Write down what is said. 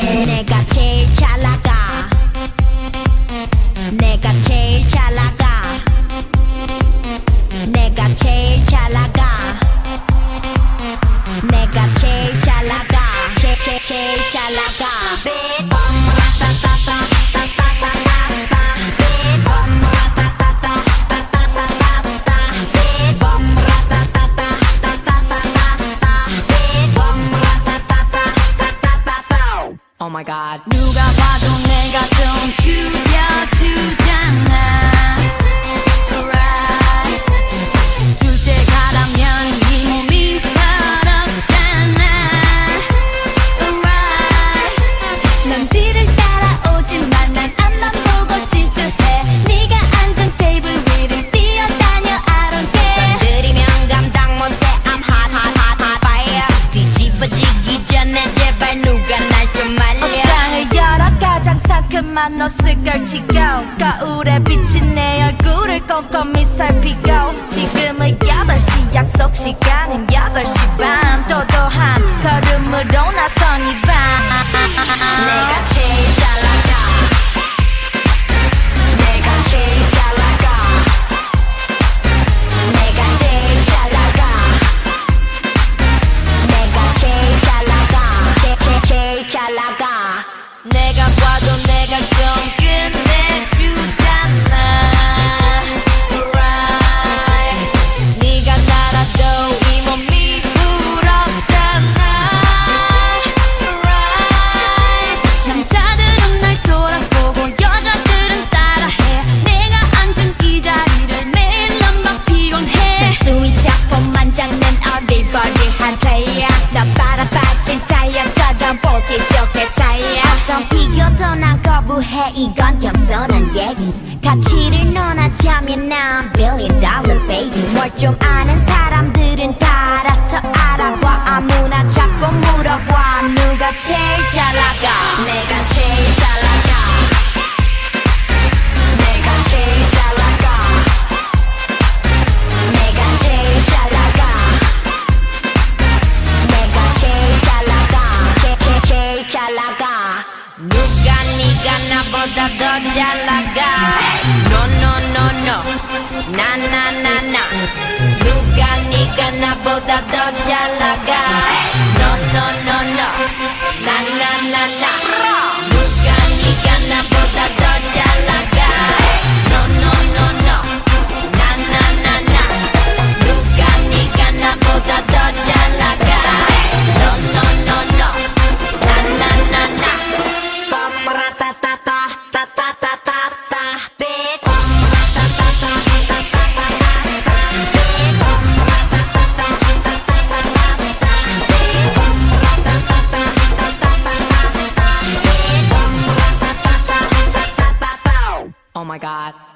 내가 제일 잘 나가 내가 제일 잘 나가 내가 제일 잘 나가 내가 제일 잘 나가 제, 제, 제일 잘 나가 my god. New 상큼한 옷을 걸치고 거울에 비친 내 얼굴을 꼼꼼히 살피고. 지금은 8시 약속 시간은 8시 반. 도도한 걸음으로 내가 봐도 내가 좀 끝내 난 거부해 이건 겸손한 얘기 가치를 논하자면 난 billion dollar baby 뭘 좀 아는 사람들은 다 알아서 알아봐 아무나 자꾸 물어봐 누가 제일 잘 나가 내가 제일 잘 나가 내가 제일 잘 나가 내가 제일 잘 나가 내가 제일 잘 나가 제, 제, 제일 잘 나가 Ganavoda doja laga. No no no no. Na na na na. Nuga ni ganavoda doja oh my god